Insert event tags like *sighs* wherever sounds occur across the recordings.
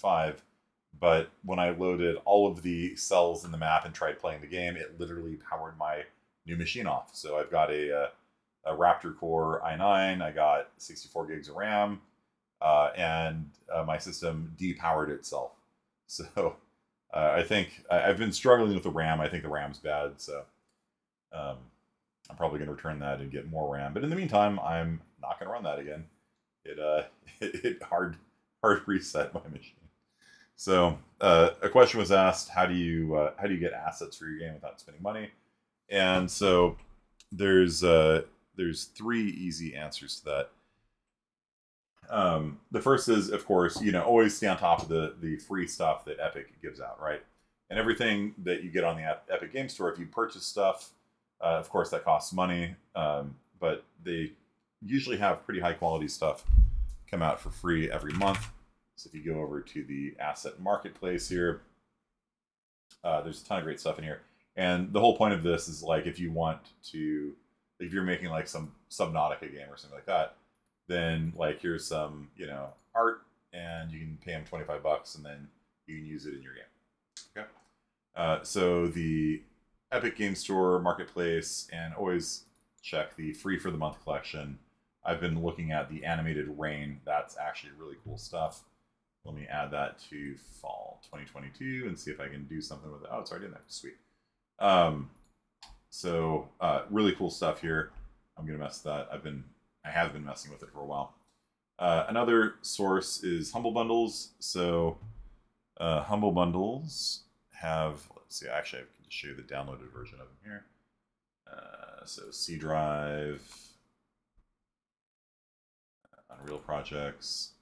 5. But when I loaded all of the cells in the map and tried playing the game, it literally powered my new machine off. So I've got a, a, a Raptor Core i9, I got 64 gigs of RAM, uh, and uh, my system depowered itself. *laughs* So uh, I think I, have been struggling with the RAM. I think the RAM's bad, so um, I'm probably going to return that and get more RAM. But in the meantime, I'm not going to run that again. It uh, it, *laughs* it hard hard reset my machine. So uh, a question was asked: How do you uh, how do you get assets for your game without spending money? And so there's uh, there's three easy answers to that. Um, the first is, of course, you know, always stay on top of the the free stuff that Epic gives out, right? And everything that you get on the Epic Game Store, if you purchase stuff, uh, of course, that costs money, um, but they usually have pretty high quality stuff come out for free every month. So if you go over to the asset marketplace here, uh, there's a ton of great stuff in here. And the whole point of this is like if you want to, if you're making like some Subnautica game or something like that, then like here's some you know art and you can pay them 25 bucks and then you can use it in your game. Okay? Uh, so the epic game store marketplace and always check the free for the month collection. I've been looking at the animated rain. That's actually really cool stuff let me add that to fall 2022 and see if i can do something with it oh it's already in there sweet um, so uh, really cool stuff here i'm gonna mess that i've been I have been messing with it for a while. Uh, another source is Humble Bundles. So uh, Humble Bundles have, let's see, actually I can just show you the downloaded version of them here. Uh, so C Drive, Unreal Projects,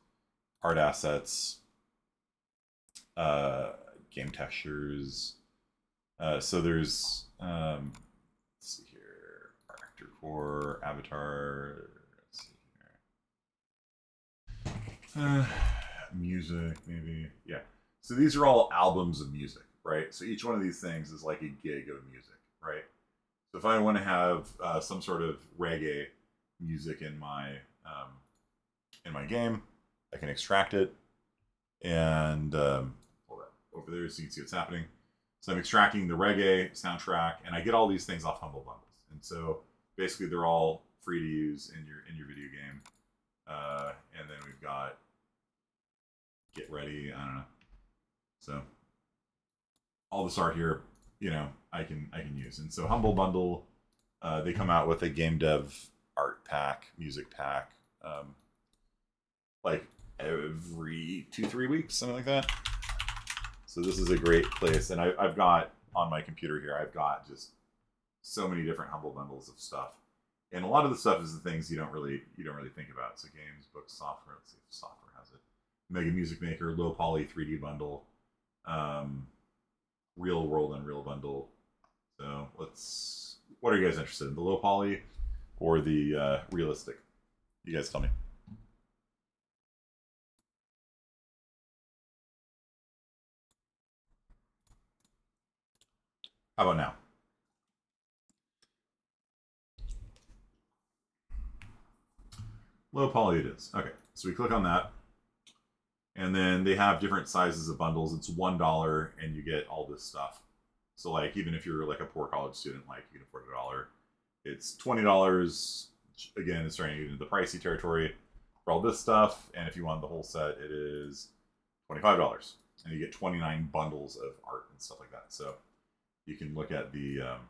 Art Assets, uh, Game Textures. Uh, so there's, um, let's see here, Actor Core, Avatar, Uh, music, maybe. Yeah. So these are all albums of music, right? So each one of these things is like a gig of music, right? So if I want to have uh, some sort of reggae music in my um, in my game, I can extract it and um, over there so you can see what's happening. So I'm extracting the reggae soundtrack, and I get all these things off Humble Bundles. And so basically, they're all free to use in your in your video game. Uh, and then we've got get ready. I don't know. So all this art here, you know, I can I can use. And so Humble Bundle, uh, they come out with a game dev art pack, music pack, um, like every two three weeks, something like that. So this is a great place, and I, I've got on my computer here. I've got just so many different Humble Bundles of stuff and a lot of the stuff is the things you don't really you don't really think about. So games, books, software. Let's see if software has it. Mega Music Maker, low poly 3D bundle, um, real world Unreal bundle. So let's. What are you guys interested in? The low poly or the uh, realistic? You guys tell me. How about now? Low poly it is. Okay, so we click on that. And then they have different sizes of bundles. It's $1 and you get all this stuff. So like even if you're like a poor college student, like you can afford a dollar. It's $20. Again, it's starting to get into the pricey territory for all this stuff. And if you want the whole set, it is $25. And you get 29 bundles of art and stuff like that. So you can look at the um,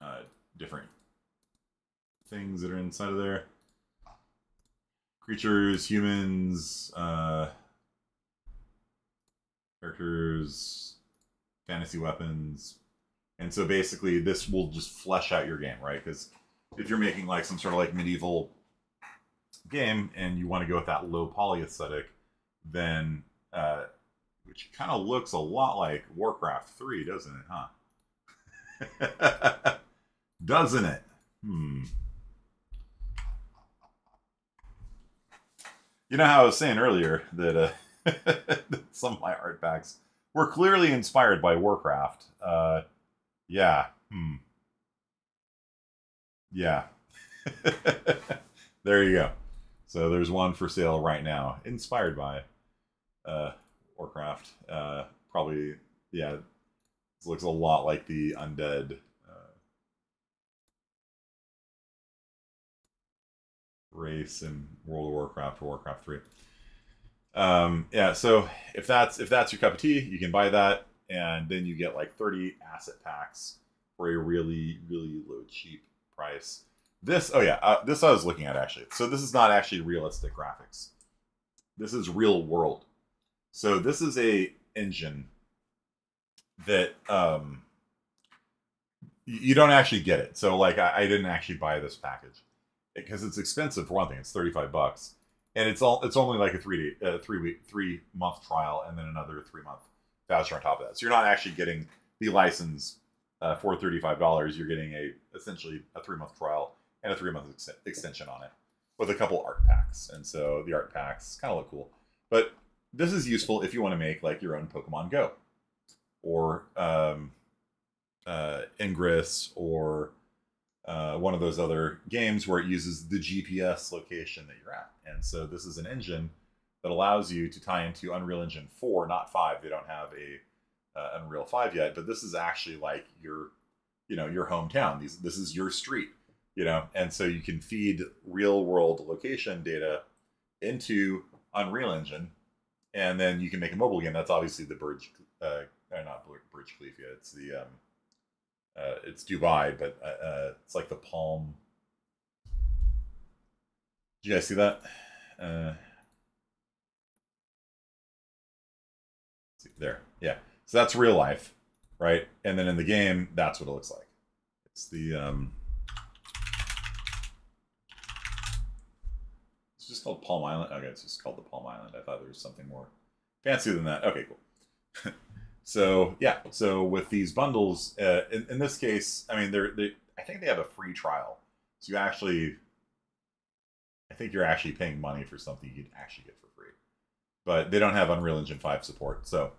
uh, different things that are inside of there creatures, humans, uh, characters, fantasy weapons. And so basically, this will just flesh out your game, right? Because if you're making like some sort of like medieval game and you want to go with that low poly aesthetic, then uh, which kind of looks a lot like Warcraft 3, doesn't it, huh? *laughs* doesn't it? Hmm. You know how I was saying earlier that, uh, that *laughs* some of my art packs were clearly inspired by Warcraft. Uh, yeah. Hmm. Yeah. *laughs* there you go. So there's one for sale right now, inspired by uh, Warcraft. Uh, probably, yeah, looks a lot like the undead. Uh, race in World of Warcraft or Warcraft 3. Um, yeah, so if that's if that's your cup of tea, you can buy that, and then you get like 30 asset packs for a really, really low cheap price. This, oh yeah, uh, this I was looking at actually. So this is not actually realistic graphics. This is real world. So this is a engine that um, you don't actually get it. So like I, I didn't actually buy this package because it's expensive for one thing. It's thirty five bucks, and it's all it's only like a three day, uh, three week, three month trial, and then another three month voucher on top of that. So you're not actually getting the license uh, for thirty five dollars. You're getting a essentially a three month trial and a three month ex- extension on it with a couple art packs. And so the art packs kind of look cool, but this is useful if you want to make like your own Pokemon Go or um, uh, Ingress or uh, one of those other games where it uses the GPS location that you're at. And so this is an engine that allows you to tie into Unreal Engine 4, not 5. They don't have a uh, Unreal 5 yet, but this is actually like your, you know, your hometown. These this is your street, you know, and so you can feed real world location data into Unreal Engine, and then you can make a mobile game. That's obviously the Burj, uh, not Burj Khalifa. It's the um, uh, it's Dubai, but uh, uh, it's like the Palm. Did you guys see that? Uh, see, there, yeah. So that's real life, right? And then in the game, that's what it looks like. It's the um, it's just called Palm Island. Okay, it's just called the Palm Island. I thought there was something more fancy than that. Okay, cool. *laughs* So yeah, so with these bundles, uh, in, in this case, I mean, they're they, I think they have a free trial, so you actually, I think you're actually paying money for something you'd actually get for free, but they don't have Unreal Engine five support, so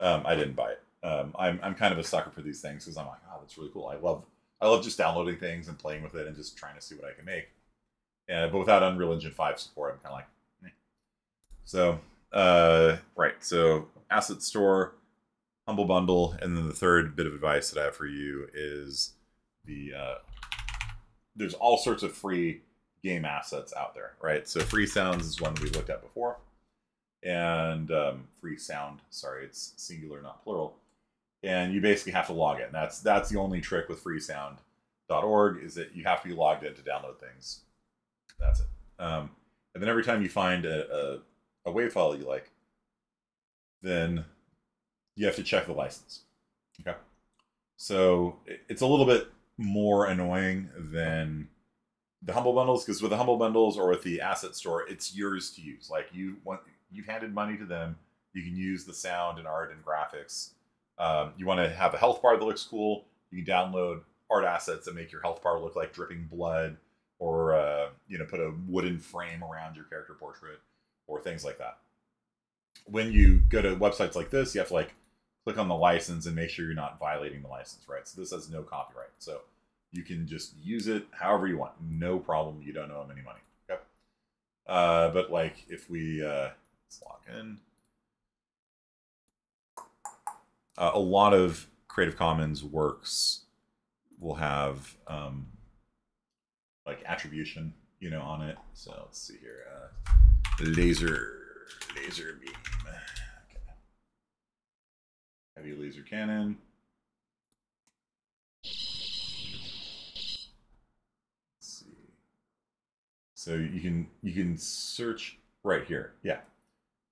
um, I didn't buy it. Um, I'm I'm kind of a sucker for these things because I'm like, oh, that's really cool. I love I love just downloading things and playing with it and just trying to see what I can make. Uh, but without Unreal Engine five support, I'm kind of like, so uh, right. So asset store humble bundle and then the third bit of advice that i have for you is the uh, there's all sorts of free game assets out there right? So free sounds is one we looked at before. And um, free sound sorry it's singular not plural. And you basically have to log in. That's that's the only trick with freesound.org is that you have to be logged in to download things that's it um, and then every time you find a, a, a wave file you like then you have to check the license. Okay. So it's a little bit more annoying than the humble bundles because with the humble bundles or with the asset store, it's yours to use. Like you want, you've handed money to them. You can use the sound and art and graphics. Um, you want to have a health bar that looks cool. You can download art assets that make your health bar look like dripping blood, or uh, you know, put a wooden frame around your character portrait, or things like that. When you go to websites like this, you have to like click on the license and make sure you're not violating the license, right? So this has no copyright. So you can just use it however you want. No problem. You don't owe them any money. Okay. Uh, but like if we uh, let's log in, uh, a lot of Creative Commons works will have um, like attribution, you know, on it. So let's see here. Uh, laser, laser beam. Heavy laser cannon. Let's see. So you can you can search right here. Yeah.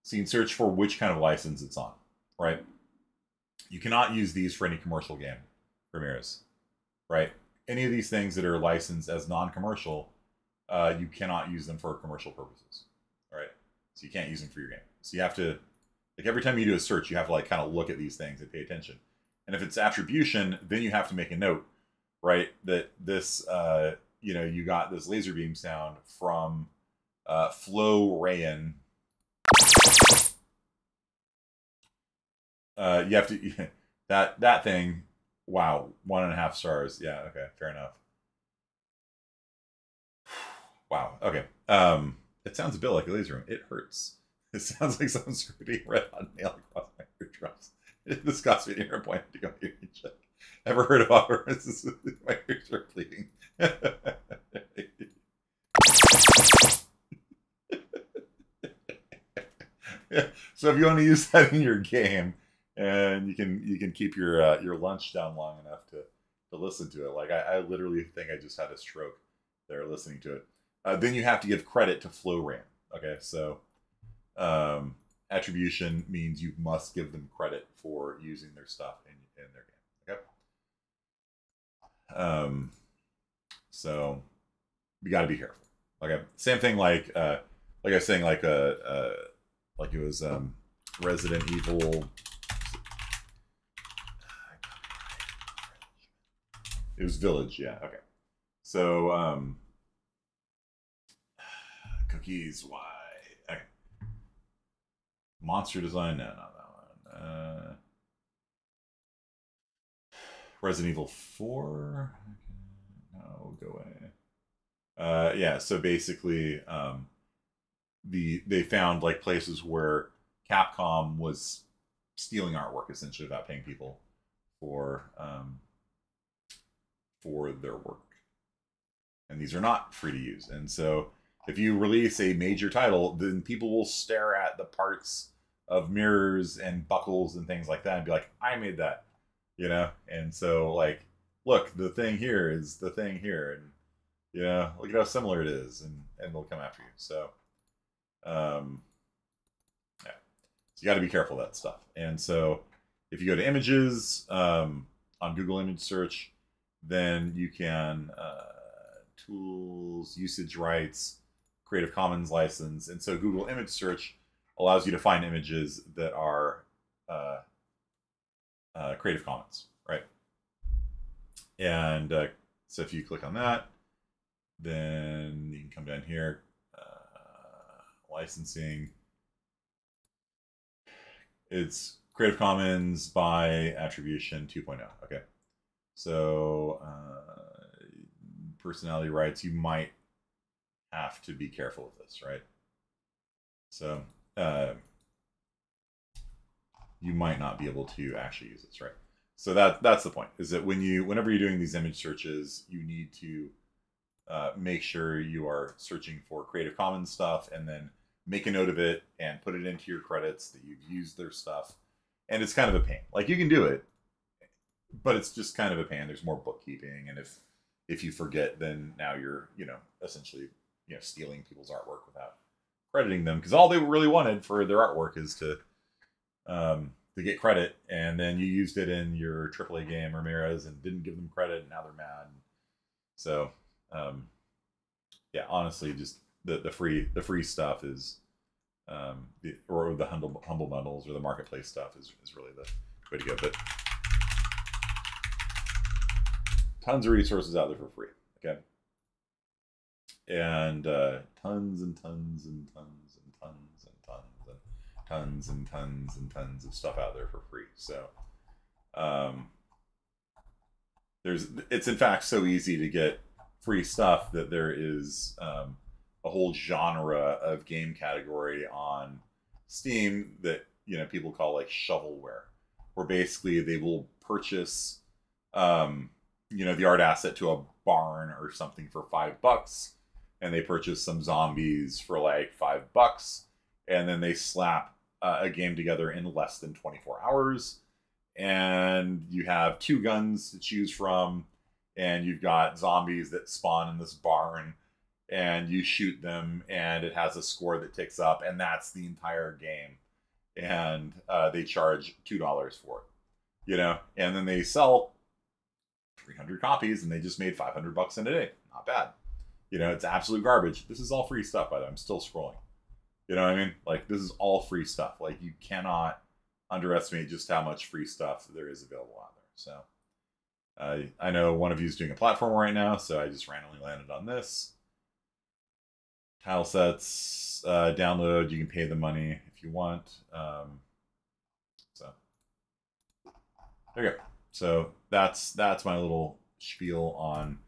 So you can search for which kind of license it's on, right? You cannot use these for any commercial game, Ramirez, right? Any of these things that are licensed as non-commercial, uh, you cannot use them for commercial purposes, all right? So you can't use them for your game. So you have to like every time you do a search, you have to like kind of look at these things and pay attention. And if it's attribution, then you have to make a note, right? That this, uh, you know, you got this laser beam sound from uh, Flo Rayan. Uh, you have to *laughs* that that thing. Wow, one and a half stars. Yeah, okay, fair enough. Wow. Okay. Um, it sounds a bit like a laser room. It hurts. *laughs* It sounds like someone's scribbling *laughs* red hot nail across my eardrums. *laughs* This cost me an ear point to go hearing check. Ever heard of operas? my ears are bleeding. So if you want to use that in your game, and you can you can keep your uh, your lunch down long enough to to listen to it. Like I, I literally think I just had a stroke there listening to it. Uh, then you have to give credit to FlowRAN. Okay, so um, attribution means you must give them credit for using their stuff in, in their game. Okay. Um, so you got to be careful. Okay, same thing like uh, like I was saying, like a uh, uh, like it was um, Resident Evil. It was Village, yeah. Okay, so um, *sighs* cookies. Why? Okay. Monster design? No, not that one. Uh, Resident Evil Four. No, go away. Uh, yeah. So basically, um, the they found like places where Capcom was stealing artwork essentially without paying people for um, for their work, and these are not free to use. And so, if you release a major title, then people will stare at the parts of mirrors and buckles and things like that and be like, "I made that," you know. And so, like, look, the thing here is the thing here, and you know, look at how similar it is, and and they'll come after you. So. Um, yeah. So you got to be careful of that stuff. And so if you go to images um, on Google Image Search, then you can uh, tools, usage rights, Creative Commons license. And so Google Image Search allows you to find images that are uh, uh, Creative Commons, right? And uh, so if you click on that, then you can come down here, licensing. It's Creative Commons by attribution 2.0. Okay. So, uh, personality rights, you might have to be careful with this, right? So, uh, you might not be able to actually use this, right? So that that's the point. Is that when you, whenever you're doing these image searches, you need to uh, make sure you are searching for Creative Commons stuff, and then make a note of it and put it into your credits that you've used their stuff. And it's kind of a pain. Like you can do it, but it's just kind of a pain. There's more bookkeeping, and if if you forget, then now you're you know essentially you know stealing people's artwork without crediting them because all they really wanted for their artwork is to um, to get credit, and then you used it in your AAA game Ramirez and didn't give them credit, and now they're mad. So um, yeah, honestly, just the the free the free stuff is um the or the humble humble bundles or the marketplace stuff is is really the way to go. But tons of resources out there for free. Okay. And uh, tons and tons and tons and tons and tons and tons and tons and tons of stuff out there for free. So um there's it's in fact so easy to get free stuff that there is um a whole genre of game category on Steam that you know people call like shovelware, where basically they will purchase um, you know the art asset to a barn or something for five bucks, and they purchase some zombies for like five bucks, and then they slap uh, a game together in less than 24 hours and you have two guns to choose from and you've got zombies that spawn in this barn and you shoot them and it has a score that ticks up and that's the entire game and uh, they charge two dollars for it you know and then they sell 300 copies and they just made 500 bucks in a day. Not bad. You know it's absolute garbage. This is all free stuff by the way. I'm still scrolling. You know what i mean? Like this is all free stuff. Like you cannot underestimate just how much free stuff there is available out there. So uh, i know one of you is doing a platform right now so i just randomly landed on this. Tile sets uh, download. You can pay the money if you want. Um, so there you go. So that's that's my little spiel on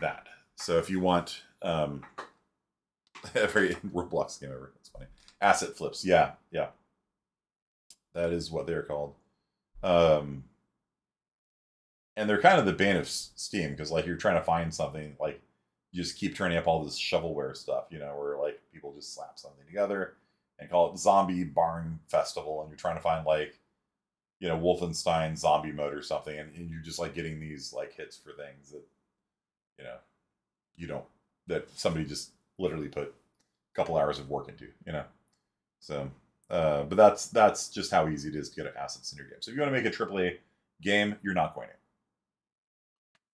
that. So if you want um, *laughs* every Roblox game ever, that's funny. Asset flips, yeah, yeah. That is what they're called. Um, and they're kind of the bane of Steam because like you're trying to find something like you just keep turning up all this shovelware stuff, you know, where like people just slap something together and call it Zombie Barn Festival, and you're trying to find like you know Wolfenstein zombie mode or something, and, and you're just like getting these like hits for things that you know you don't that somebody just literally put a couple hours of work into, you know. So, uh, but that's that's just how easy it is to get assets in your game. So if you want to make a AAA game, you're not going to.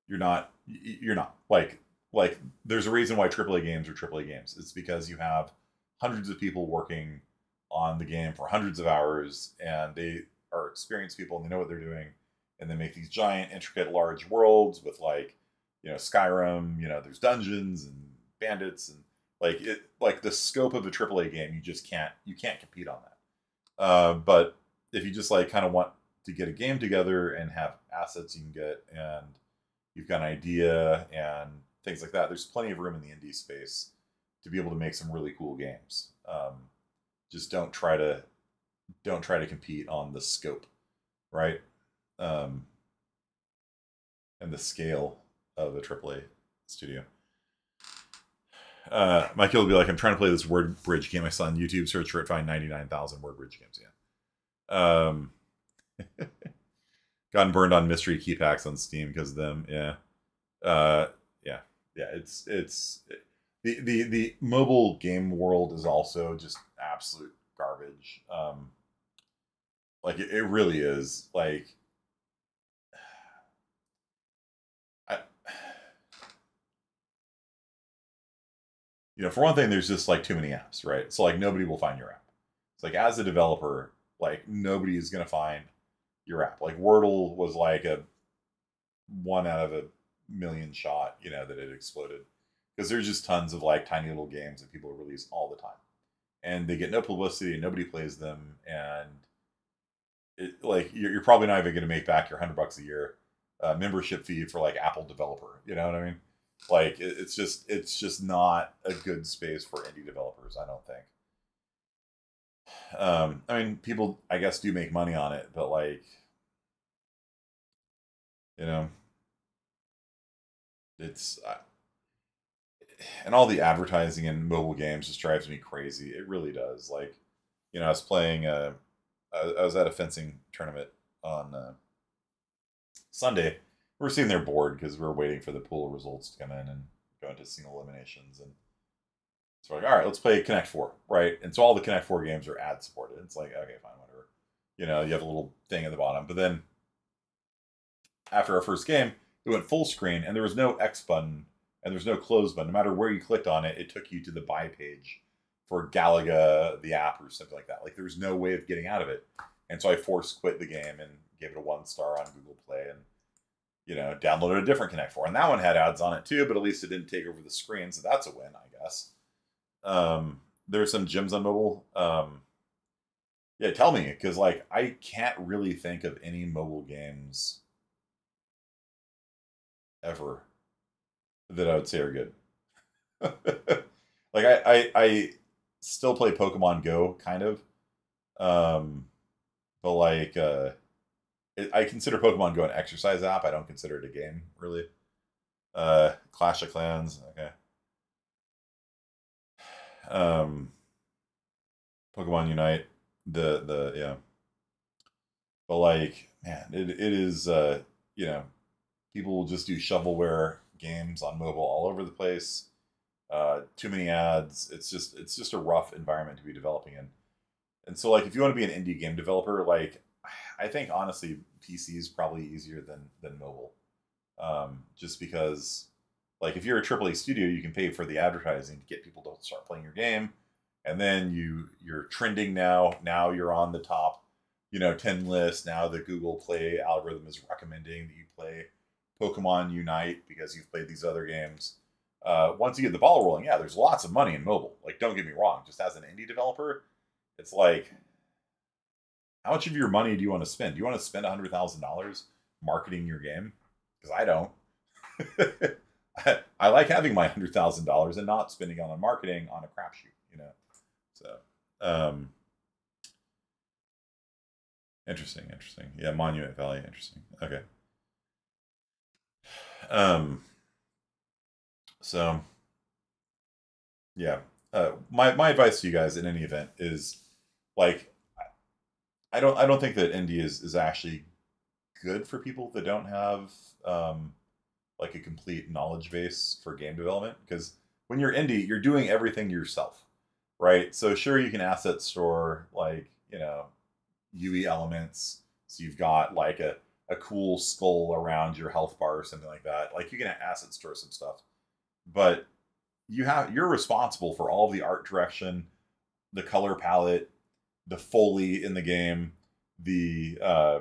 You're not. You're not like like. There's a reason why AAA games are AAA games. It's because you have hundreds of people working on the game for hundreds of hours, and they are experienced people and they know what they're doing, and they make these giant, intricate, large worlds with like, you know, Skyrim. You know, there's dungeons and bandits and like it. Like the scope of a AAA game, you just can't you can't compete on that. Uh, but if you just like kind of want to get a game together and have assets you can get and you've got an idea and things like that, there's plenty of room in the indie space to be able to make some really cool games. Um, just don't try to don't try to compete on the scope, right? Um, and the scale of a AAA studio. Uh, Michael will be like, I'm trying to play this word bridge game I saw on YouTube. Search for it, find 99,000 word bridge games. Yeah. Um, *laughs* gotten burned on mystery key packs on Steam because of them. Yeah. Uh, yeah. Yeah. It's, it's, the the the mobile game world is also just absolute garbage. Um, like it, it really is. Like, *sighs* I, *sighs* you know, for one thing, there's just like too many apps, right? So like nobody will find your app. It's like as a developer, like nobody is gonna find your app. Like Wordle was like a one out of a million shot, you know, that it exploded because there's just tons of like tiny little games that people release all the time, and they get no publicity and nobody plays them, and it, like you're, you're probably not even going to make back your hundred bucks a year uh, membership fee for like Apple developer. You know what I mean? Like it, it's just it's just not a good space for indie developers. I don't think. Um, I mean, people I guess do make money on it, but like, you know, it's and all the advertising in mobile games just drives me crazy. It really does. Like, you know, I was playing. Uh, I was at a fencing tournament on uh, Sunday. We are sitting there bored because we are waiting for the pool results to come in and go into single eliminations. And so we're like, all right, let's play Connect Four, right? And so all the Connect Four games are ad supported. It's like, okay, fine, whatever. You know, you have a little thing at the bottom, but then after our first game, it went full screen, and there was no X button and there's no close button. No matter where you clicked on it, it took you to the buy page for Galaga, the app, or something like that. Like there was no way of getting out of it. And so I forced quit the game and gave it a one star on Google Play and, you know, downloaded a different Connect 4. And that one had ads on it too, but at least it didn't take over the screen. So that's a win, I guess. Um, there's some gyms on mobile. Um, yeah, tell me, because like I can't really think of any mobile games ever that I would say are good. *laughs* like I, I, I still play Pokemon Go, kind of, um, but like uh, I consider Pokemon Go an exercise app. I don't consider it a game, really. Uh, Clash of Clans, okay. Um, Pokemon Unite, the the yeah, but like man, it it is uh you know people will just do shovelware games on mobile all over the place. Uh, too many ads. It's just it's just a rough environment to be developing in. And so like if you want to be an indie game developer, like I think honestly PC is probably easier than than mobile. Um, just because like if you're a AAA studio, you can pay for the advertising to get people to start playing your game, and then you you're trending now. Now you're on the top, you know, ten list. Now the Google Play algorithm is recommending that you play Pokemon Unite because you've played these other games. Uh, once you get the ball rolling, yeah, there's lots of money in mobile. Like, don't get me wrong. Just as an indie developer, it's like, how much of your money do you want to spend? Do you want to spend hundred thousand dollars marketing your game? Because I don't. *laughs* I, I, like having my hundred thousand dollars and not spending it on marketing on a crapshoot. You know, so Um, interesting, interesting. Yeah, Monument Valley, interesting. Okay. Um. So. Yeah. Uh, my my advice to you guys in any event is, like, I don't I don't think that indie is is actually good for people that don't have um, like a complete knowledge base for game development because when you're indie, you're doing everything yourself, right? So sure, you can asset store like you know UE elements. So you've got like a, a cool skull around your health bar or something like that. Like you can asset store some stuff, but you have you're responsible for all the art direction, the color palette, the foley in the game, the uh,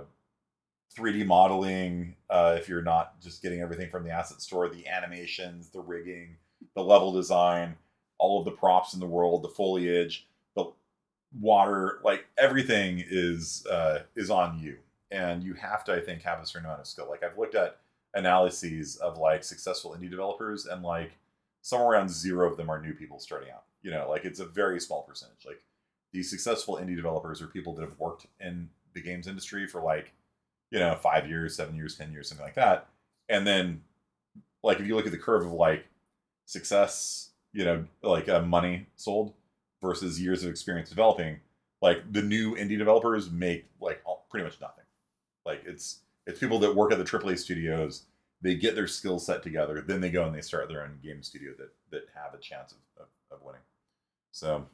3D modeling. Uh, if you're not just getting everything from the asset store, the animations, the rigging, the level design, all of the props in the world, the foliage, the water, like everything is uh, is on you, and you have to, I think, have a certain amount of skill. Like I've looked at analyses of like successful indie developers, and like somewhere around zero of them are new people starting out. You know, like it's a very small percentage. Like these successful indie developers are people that have worked in the games industry for like, you know, five years, seven years, ten years, something like that. And then, like, if you look at the curve of like success, you know, like uh, money sold versus years of experience developing, like the new indie developers make like pretty much nothing. Like it's it's people that work at the AAA studios. They get their skill set together, then they go and they start their own game studio that that have a chance of, of, of winning. So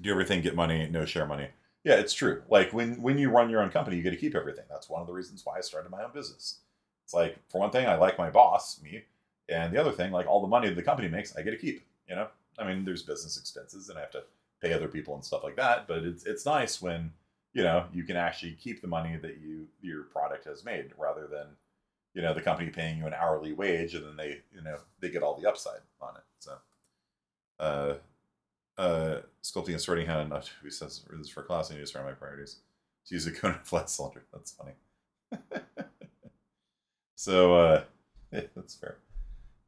do everything, get money, no share money. Yeah, it's true. Like when when you run your own company, you get to keep everything. That's one of the reasons why I started my own business. It's like for one thing, I like my boss, me, and the other thing, like all the money the company makes, I get to keep. You know, I mean, there's business expenses, and I have to pay other people and stuff like that. But it's it's nice when you know you can actually keep the money that you your product has made, rather than you know the company paying you an hourly wage and then they you know they get all the upside on it. So. Uh, uh, sculpting and sorting hand. Not who says this for class and use for my priorities. To use a cone and flat cylinder. That's funny. *laughs* so uh, *laughs* yeah, that's fair.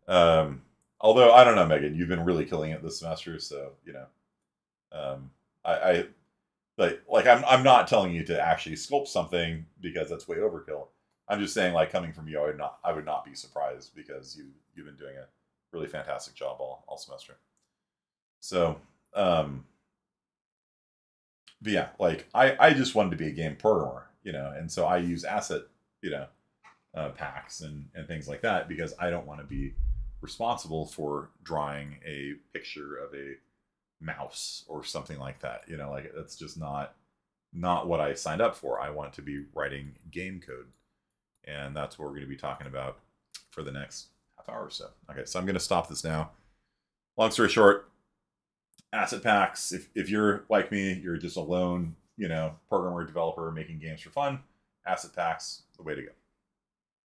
Um, although I don't know, Megan, you've been really killing it this semester, so you know, um, I, I like like I'm I'm not telling you to actually sculpt something because that's way overkill. I'm just saying, like coming from you, I would not I would not be surprised because you you've been doing a really fantastic job all all semester. So um, but yeah, like I, I just wanted to be a game programmer, you know, and so I use asset, you know, uh, packs and, and things like that because I don't want to be responsible for drawing a picture of a mouse or something like that. You know, like that's just not not what I signed up for. I want to be writing game code, and that's what we're going to be talking about for the next half hour or so. Okay, so I'm going to stop this now. Long story short, asset packs. If, if you're like me, you're just a lone, you know, programmer, developer making games for fun, asset packs, the way to go.